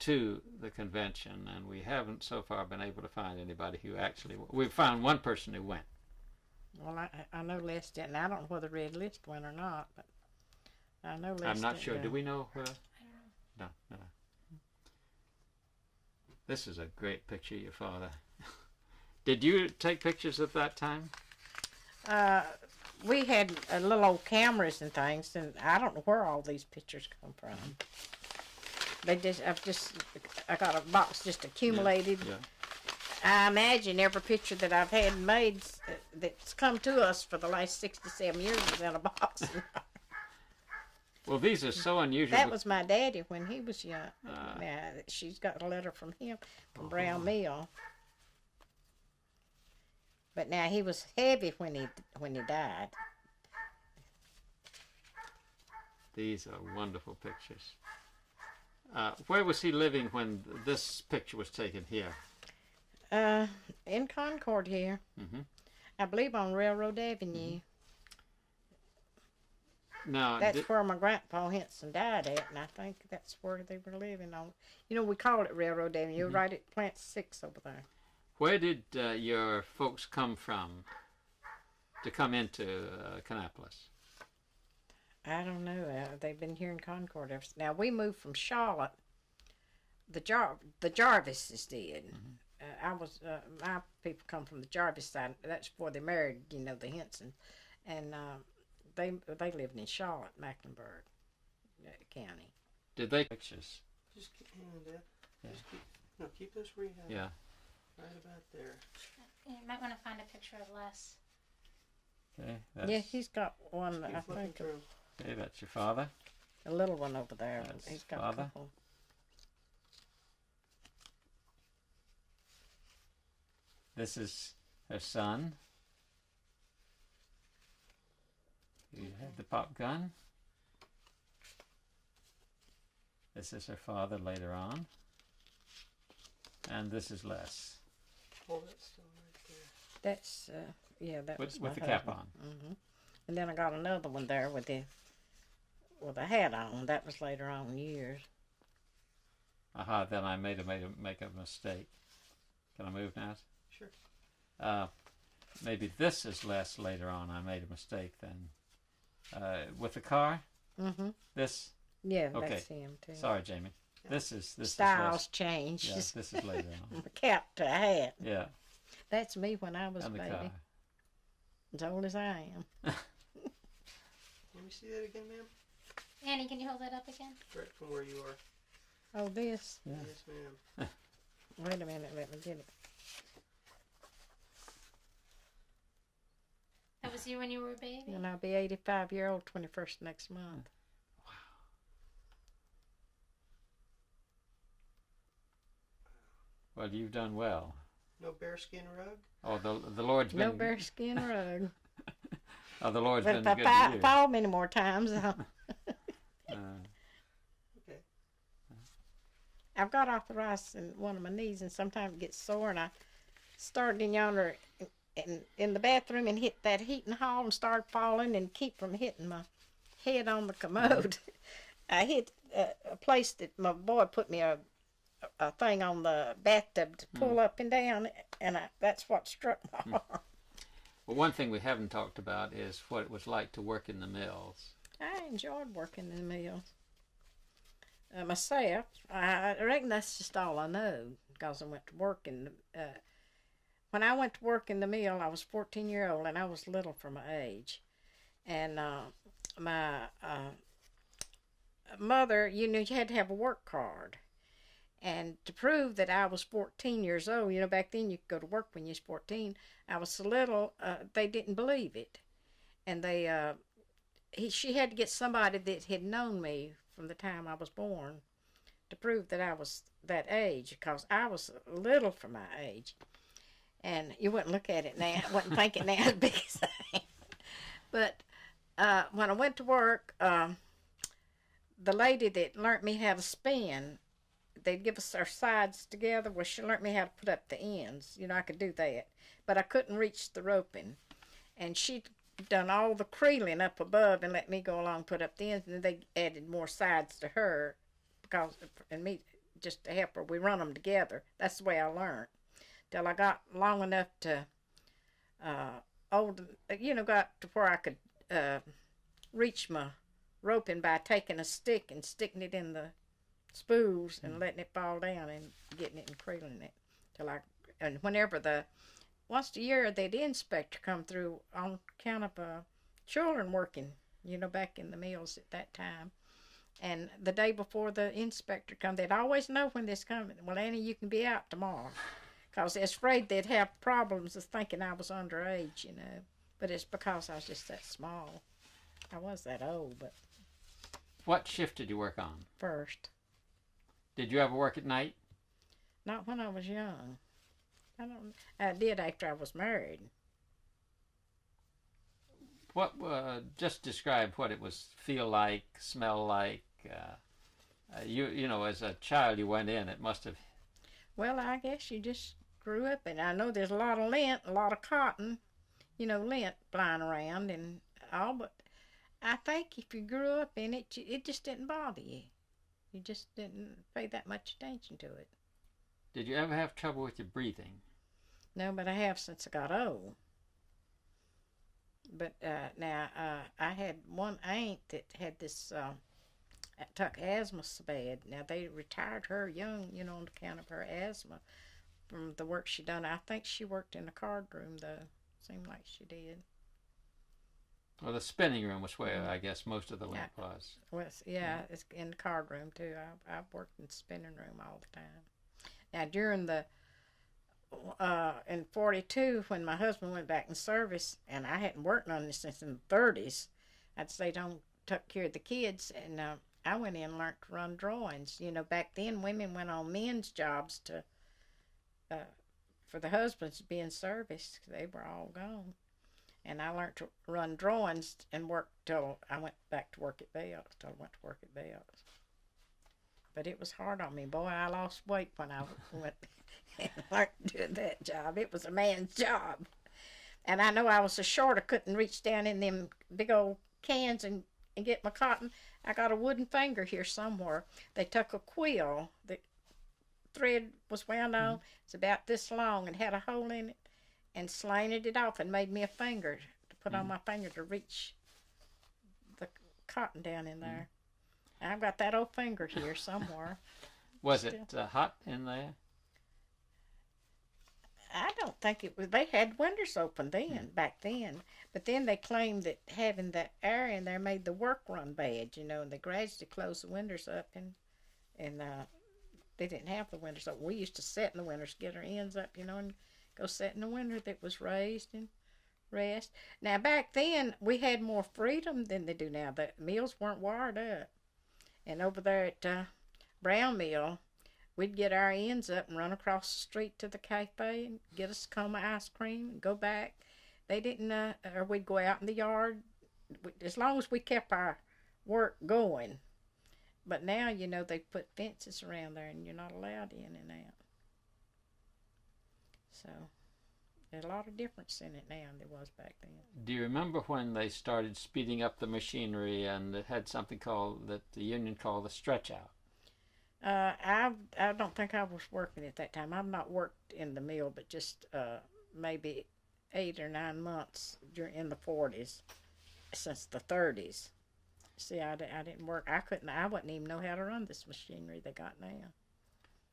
to the convention, and we haven't so far been able to find anybody who actually. We've found one person who went. Well, I I know Les didn't. I don't know whether Red List went or not, but I know Les. I'm not didn't sure. go. Do we know where? No, no. This is a great picture your father. Did you take pictures at that time? Uh, we had uh, little old cameras and things, and I don't know where all these pictures come from. They just, I've just, I got a box just accumulated. Yeah. I imagine every picture that I've had made uh, that's come to us for the last sixty-seven years is in a box. Well, these are so unusual. that was my daddy when he was young. Ah. now she's got a letter from him from Oh. Brown Mill. But now he was heavy when he when he died. These are wonderful pictures. Uh, where was he living when this picture was taken here? Uh, in Concord here. Mhm. I believe on Railroad Avenue. Now, That's did- where my grandpa Henson died at, and I think that's where they were living on. You know, we call it Railroad Avenue, right at Plant Six over there. where did uh, your folks come from to come into uh? I don't know. Uh, they've been here in Concord ever. s- Now we moved from Charlotte. The Jar the Jarvises did. Uh, I was uh, my people come from the Jarvis side. That's before they married. You know the Henson, and uh, they they lived in Charlotte, Mecklenburg uh, County. Did they pictures? Just keep hand that. Just keep, no, keep this where you have. Yeah. Right about there. You might want to find a picture of Les. Okay. Yeah, he's got one. Keep I flipping think through. okay, that's your father. a little one over there. but That's he's got father. a couple. This is her son. You had the pop gun. This is her father later on. And this is Les Hold that still right there. That's uh, yeah, that with, was with the my cap husband. on. hmm And then I got another one there with the with a hat on. That was later on in years. Aha, then I made a, made a make a mistake. Can I move now? Sure. Uh, maybe this is less later on. I made a mistake then. Uh, with the car, Mm-hmm. this. Yeah, Okay. that's him too. Sorry, Jamie. This is this Styles is changed. Les. Yeah, this is later on. From a cap to a hat. Yeah, That's me when I was a the baby. car. As old as I am. Let me see that again, ma'am. Annie, can you hold that up again? Right from where you are. Oh, this. Yeah. Yes, ma'am. Wait a minute. Let me get it. That was you when you were a baby? And I'll be 85 year old 21st next month. Wow. Well, you've done well. No bearskin rug. Oh, the the Lord's been No bearskin rug. oh, the Lord's but been if I good fa- to you. fall many more times, I'll, Uh, Okay. I've got arthritis in one of my knees, and sometimes it gets sore. And I started in yonder in, in the bathroom and hit that heating hall and started falling and keep from hitting my head on the commode. I hit uh, a place that my boy put me a a thing on the bathtub to pull up and down, and I, that's what struck my arm. well, one thing we haven't talked about is what it was like to work in the mills. I enjoyed working in the mills. Uh, myself, I, I reckon that's just all I know because I went to work in the. Uh, when I went to work in the mill, I was 14 year old and I was little for my age. And uh, my uh, mother, you know, you had to have a work card. And to prove that I was 14 years old, you know, back then you could go to work when you was 14. I was so little, uh, they didn't believe it. And they, uh, he, she had to get somebody that had known me from the time I was born to prove that I was that age because I was little for my age. And you wouldn't look at it now, I wasn't it now big I. But uh, when I went to work, um, the lady that learned me how to spin, they'd give us our sides together. Well, she learned me how to put up the ends. You know, I could do that, but I couldn't reach the roping. And she'd done all the creeling up above and let me go along put up the ends and they added more sides to her because and me just to help her we run them together that's the way i learned till i got long enough to uh old you know got to where i could uh reach my roping by taking a stick and sticking it in the spools and letting it fall down and getting it and creeling it till i and whenever the once a year they'd inspector come through on account of uh, children working, you know, back in the mills at that time. And the day before the inspector come, they'd always know when this coming. Well, Annie, you can be out tomorrow, cause they're afraid they'd have problems of thinking I was underage, you know. But it's because I was just that small. I was that old, but What shift did you work on? first, Did you ever work at night? not when I was young. I don't. I did after I was married. What? Uh, just describe what it was feel like, smell like. Uh, uh, you you know, as a child, you went in. It must have. Well, I guess you just grew up, and I know there's a lot of lint, a lot of cotton, you know, lint flying around and all. But I think if you grew up in it, it just didn't bother you. You just didn't pay that much attention to it. Did you ever have trouble with your breathing? No, but I have since I got old. But uh, now uh, I had one aunt that had this uh, took asthma so bad. Now they retired her young, you know, on account of her asthma from the work she done. I think she worked in the card room though. Seemed like she did. Well, the spinning room was where I guess most of the lamp was. Well, it's, yeah, it's in the card room too. I've, I've worked in the spinning room all the time. Now during the uh, in '42, when my husband went back in service, and I hadn't worked on this since in the '30s, I'd stayed home, took care of the kids, and uh, I went in and learned to run drawings. You know, back then women went on men's jobs to uh, for the husbands to be in service. they were all gone and I learned to run drawings and work till I went back to work at Belk's. Till I went to work at Belk's. But it was hard on me, boy. I lost weight when I went and learned doing that job. It was a man's job, and I know I was so short I couldn't reach down in them big old cans and, and get my cotton. I got a wooden finger here somewhere. They took a quill. The thread was wound on. It's about this long and had a hole in it and slanted it off and made me a finger to put on my finger to reach the cotton down in there. I've got that old finger here somewhere. Was it uh, hot in there? I don't think it was. They had windows open then, back then. But then they claimed that having the air in there made the work run bad, you know, and they gradually closed the windows up and and uh, they didn't have the winter, so We used to sit in the windows, get our ends up, you know, and go sit in the winter that was raised and rest. Now back then we had more freedom than they do now. The meals weren't wired up, and over there at uh, Brown Mill, we'd get our ends up and run across the street to the cafe and get us a cone of ice cream and go back. They didn't, uh, or we'd go out in the yard, as long as we kept our work going. But now, you know, they put fences around there and you're not allowed in and out. So, there's a lot of difference in it now than there was back then. Do you remember when they started speeding up the machinery and it had something called that the union called the stretch out? Uh, I I don't think I was working at that time. I've not worked in the mill, but just uh, maybe eight or nine months during in the forties, since the thirties. See, I, I didn't work. I couldn't. I wouldn't even know how to run this machinery they got now.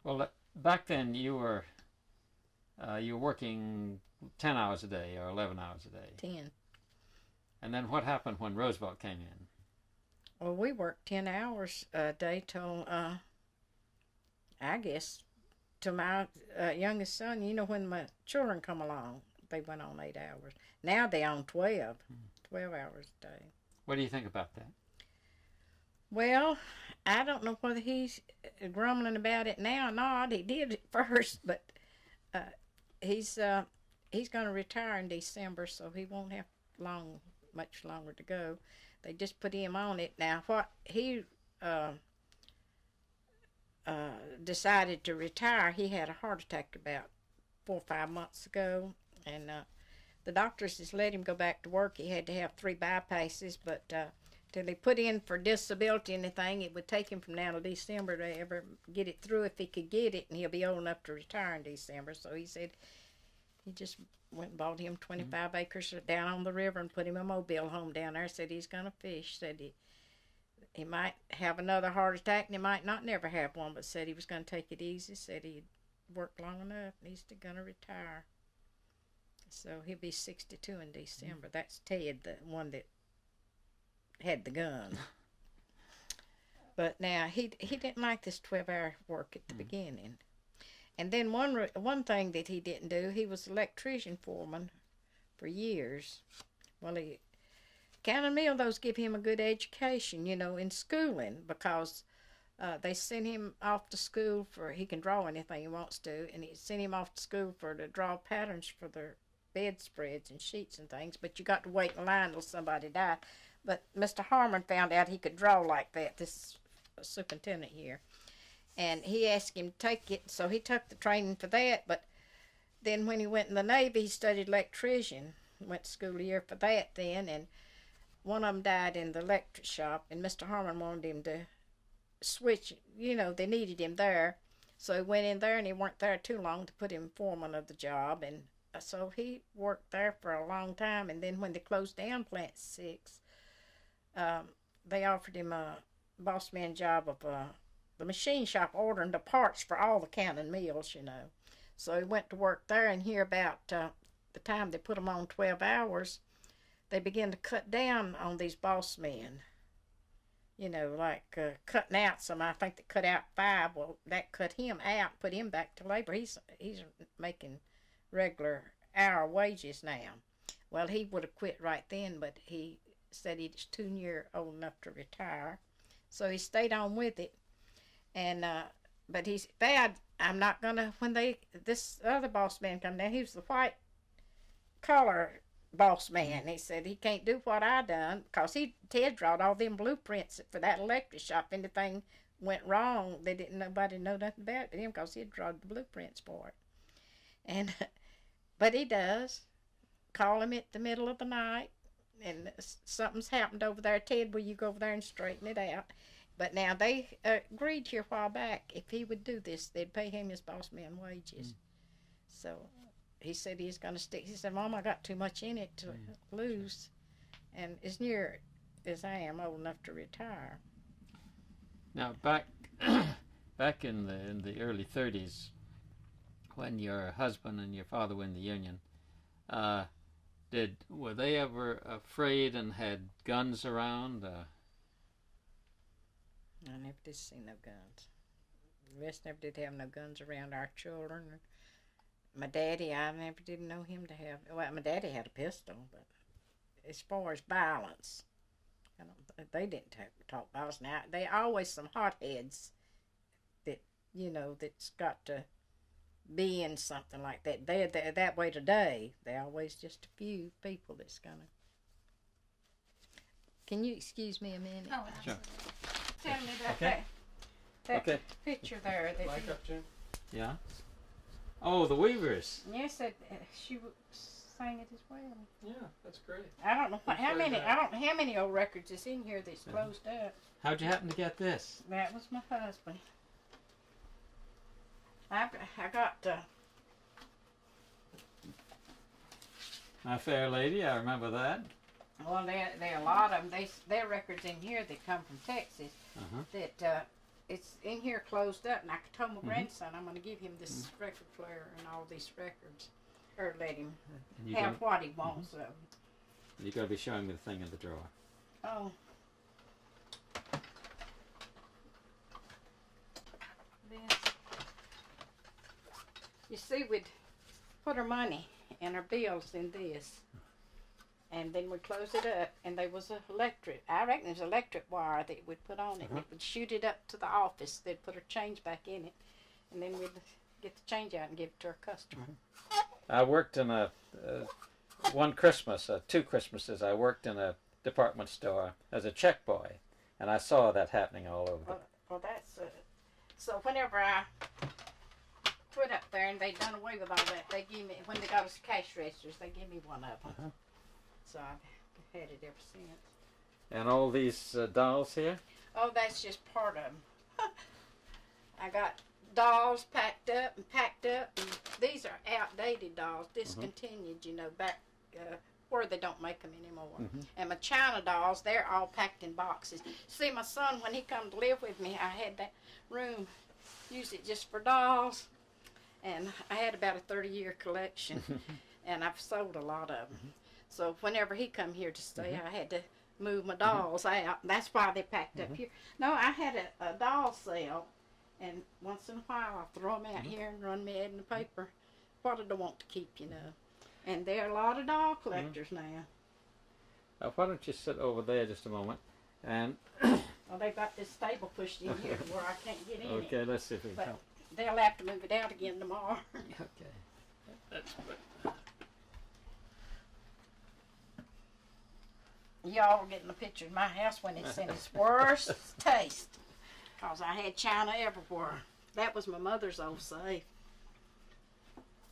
Well, back then you were uh, you were working ten hours a day or eleven hours a day, Ten. and then what happened when Roosevelt came in? Well, we worked ten hours a day till uh, I guess till my uh, youngest son. You know, when my children come along, they went on eight hours. Now they on 12, 12 hours a day. What do you think about that? Well, I don't know whether he's grumbling about it now or not. He did at first, but uh, he's uh, he's going to retire in December, so he won't have long, much longer to go. They just put him on it now. What he uh, uh, decided to retire, he had a heart attack about four or five months ago, and uh, the doctors just let him go back to work. He had to have three bypasses, but uh, till they put in for disability and anything, it would take him from now to December to ever get it through if he could get it, and he'll be old enough to retire in December. So he said he just went and bought him 25 mm-hmm. acres down on the river and put him a mobile home down there. Said he's gonna fish. Said he he might have another heart attack and he might not never have one, but said he was gonna take it easy. Said he'd worked long enough and he's gonna retire. So he'll be 62 in December. Mm-hmm. That's Ted, the one that had the gun. But now he he didn't like this 12 hour work at the beginning. And then one one thing that he didn't do, he was electrician foreman for years. Well, he Cannon Mill those give him a good education, you know, in schooling because uh, they send him off to school for he can draw anything he wants to, and he sent him off to school for to draw patterns for their bedspreads and sheets and things. But you got to wait in line till somebody died. But Mr. Harmon found out he could draw like that. This superintendent here, and he asked him to take it, so he took the training for that. But then when he went in the Navy, he studied electrician. Went to school a year for that then, and one of them died in the electric shop, and Mr. Harmon wanted him to switch. You know, they needed him there, so he went in there, and he weren't there too long to put him foreman of the job, and so he worked there for a long time. And then when they closed down Plant Six, um, they offered him a boss man job of uh, the machine shop, ordering the parts for all the Cannon mills, you know. So he went to work there, and here about uh, the time they put him on twelve hours, they began to cut down on these boss men. You know, like uh, cutting out some. I think they cut out five. Well, that cut him out, put him back to labor. He's he's making regular hour wages now. Well, he would have quit right then, but he said he's two year old enough to retire, so he stayed on with it. And uh, but he's bad. I'm not gonna when they this other boss man come down. He was the white collar boss man. He said he can't do what I done because he Ted drawed all them blueprints for that electric shop. Anything went wrong, they didn't nobody know nothing about him because he drawed the blueprints for it. And but he does call him at the middle of the night, and something's happened over there. Ted, will you go over there and straighten it out? But now they uh, agreed here a while back if he would do this, they'd pay him his boss man wages. So he said he's going to stick. He said, "Mom, I got too much in it to lose, and as near as I am old enough to retire." Now back back in the in the early 30s, when your husband and your father were in the Union, uh, did were they ever afraid and had guns around? Uh, I never did see no guns. The rest never did have no guns around our children. My daddy, I never didn't know him to have. Well, my daddy had a pistol, but as far as violence, I don't. They didn't talk, talk violence. Now they always some hotheads that you know that's got to be in something like that. They're, they're that way today. They always just a few people that's gonna. Can you excuse me a minute? Oh, Sure. Tell me about Okay. that. That Okay. picture there. That Mic up, Jim. yeah. Oh, the Weavers. Yes, it, uh, she w- sang it as well. Yeah, that's great. I don't know what, how many. that. I don't how many old records is in here that's Yeah. closed up. How'd you happen to get this? That was my husband. I I got uh, My fair lady, I remember that. well there there are a lot of them. They s- there are records in here that come from Texas Uh-huh. that uh, it's in here closed up. And I told my Mhm. grandson I'm going to give him this record player and all these records, or let him have gonna, what he wants of 'em. you got to be showing me the thing in the drawer. Oh. This. You see, we'd put our money and our bills in this. And then we'd close it up, and there was a electric. I reckon there's electric wire that we'd put on it. and It would shoot it up to the office. They'd put our change back in it, and then we'd get the change out and give it to our customer. I worked in a uh, one Christmas, uh, two Christmases. I worked in a department store as a check boy, and I saw that happening all over. Well, well that's uh, so. Whenever I put up there and they done away with all that, they give me when they got us cash registers, they give me one of them. Uh-huh. So I've had it ever since. And all these uh, dolls here. Oh, that's just part of them. I got dolls packed up and packed up, and these are outdated dolls, discontinued. You know, back uh, where they don't make them anymore. Mhm. And my china dolls, they're all packed in boxes. See, my son, when he come to live with me, I had that room, used it just for dolls, and I had about a thirty-year collection, and I've sold a lot of them. Mm-hmm. So whenever he come here to stay, mm-hmm. I had to move my dolls mm-hmm. out. That's why they packed up here. No, I had a, a doll sale, and once in a while I throw them out here and run me ad in the paper. What did I want to keep, you know. And there are a lot of doll collectors now. Uh, why don't you sit over there just a moment? And Well, they've got this table pushed in here where I can't get in it. okay, let's see if we can. They'll have to move it out again tomorrow. Okay, that's good. Y'all were getting a picture of my house when it's in its worst taste. Because I had china everywhere. That was my mother's old safe.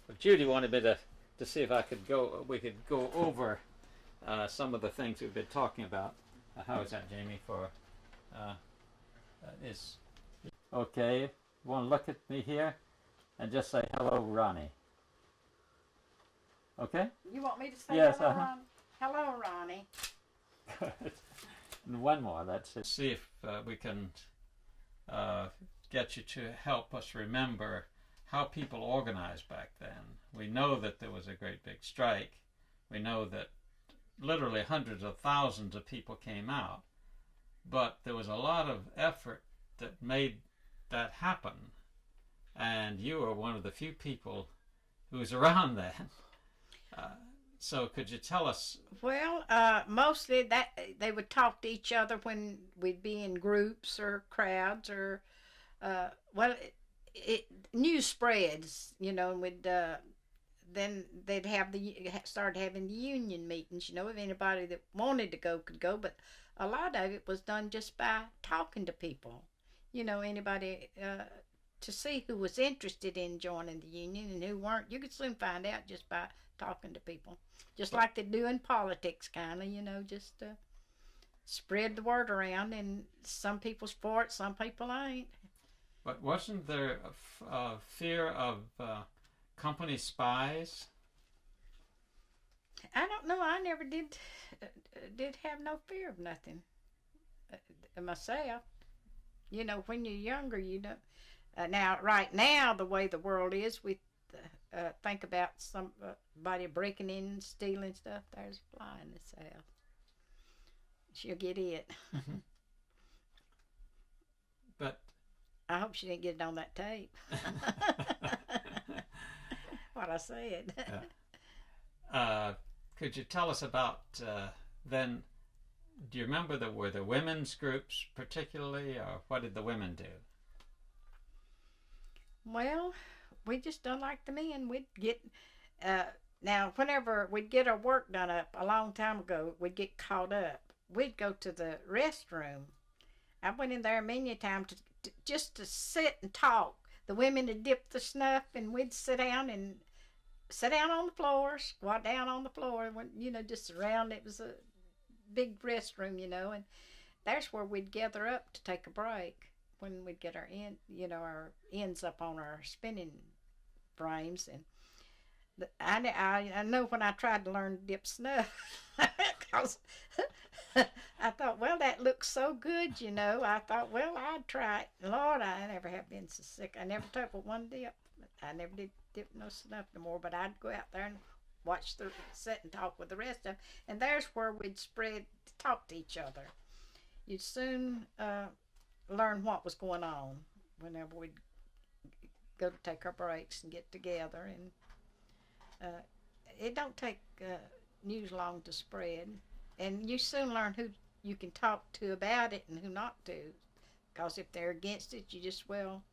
Well, Judy wanted me to, to see if I could go. We could go over uh, some of the things we've been talking about. Uh, how is that, Jamie? For uh, uh, is okay. You want to look at me here and just say hello, Ronnie. Okay. You want me to say Yes, hello, uh-huh. Ronnie? Hello, Ronnie. and one more. That's it. See if uh, we can uh, get you to help us remember how people organized back then. We know that there was a great big strike. We know that literally hundreds of thousands of people came out, but there was a lot of effort that made that happen, and you were one of the few people who was around then. Uh, so, could you tell us? Well, uh, mostly that they would talk to each other when we'd be in groups or crowds or, uh, well, it, it news spreads, you know, and we'd uh, then they'd have the start having the union meetings. You know, if anybody that wanted to go could go, but a lot of it was done just by talking to people. You know, anybody uh, to see who was interested in joining the union and who weren't. You could soon find out just by talking to people, just like they do in politics, kind of. You know, just uh, spread the word around, and some people's for it, some people ain't. But wasn't there a, fear of uh, company spies? I don't know. I never did uh, did have no fear of nothing uh, myself. You know, when you're younger, you don't. Uh, now, right now, the way the world is, we uh, think about somebody breaking in, and stealing stuff. There's a fly in this house. She'll get it. But I hope she didn't get it on that tape. what I said. uh, could you tell us about uh, then? Do you remember the were the women's groups particularly, or what did the women do? Well, we just done like the men. We'd get uh, now whenever we'd get our work done up a long time ago, we'd get caught up. We'd go to the restroom. I went in there many times to, to just to sit and talk. The women would dip the snuff, and we'd sit down and sit down on the floor, squat down on the floor, and you know just around. It was a big restroom, you know, and there's where we'd gather up to take a break when we'd get our end, you know, our ends up on our spinning frames. And I, I, I know when I tried to learn dip snuff, because I thought, well, that looks so good, you know. I thought, well, I'd try it. Lord, I never have been so sick. I never took but one dip. I never did dip no snuff no more, but I'd go out there and watch the sit and talk with the rest of them. And there's where we'd spread talk to each other. You'd soon uh, learn what was going on whenever we'd go to take our breaks and get together. And uh, it don't take uh, news long to spread. And you soon learn who you can talk to about it and who not to. Because if they're against it, you just, well,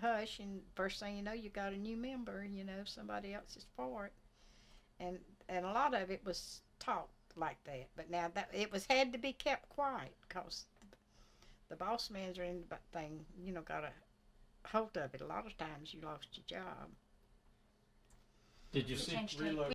hush. And first thing you know, you got a new member, you know, somebody else is for it. And, and a lot of it was talked like that. But now that it was had to be kept quiet because the boss manager and the thing, you know, got a hold of it. A lot of times you lost your job. Did you see? Reload.